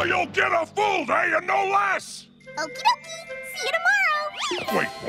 Or you'll get a full day and no less! Okie dokie! See you tomorrow! Wait, what?